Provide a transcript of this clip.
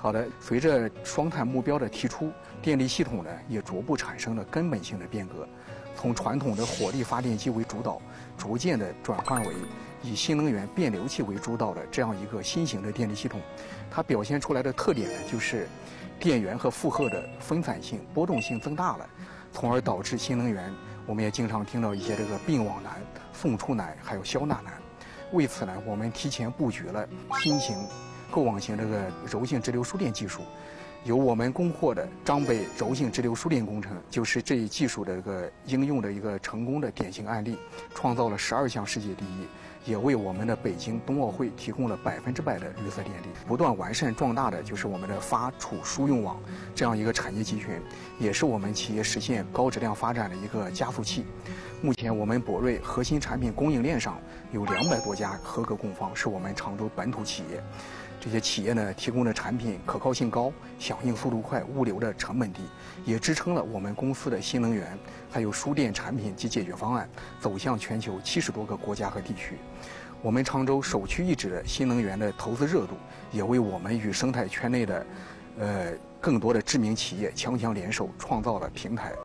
好的，随着双碳目标的提出，电力系统呢也逐步产生了根本性的变革，从传统的火力发电机为主导，逐渐的转换为以新能源变流器为主导的这样一个新型的电力系统。它表现出来的特点呢，就是电源和负荷的分散性、波动性增大了，从而导致新能源。我们也经常听到一些这个并网难、送出难，还有消纳难。为此呢，我们提前布局了新型。构网型这个柔性直流输电技术，由我们供货的张北柔性直流输电工程，就是这一技术的一个应用的一个成功的典型案例，创造了十二项世界第一，也为我们的北京冬奥会提供了百分之百的绿色电力。不断完善壮大的就是我们的发储输用网这样一个产业集群，也是我们企业实现高质量发展的一个加速器。目前，我们博瑞核心产品供应链上有两百多家合格供方，是我们常州本土企业。这些企业呢提供的产品可靠性高、响应速度快、物流的成本低，也支撑了我们公司的新能源还有输电产品及解决方案走向全球七十多个国家和地区。我们常州首屈一指的新能源的投资热度，也为我们与生态圈内的，呃更多的知名企业强强联手创造了平台。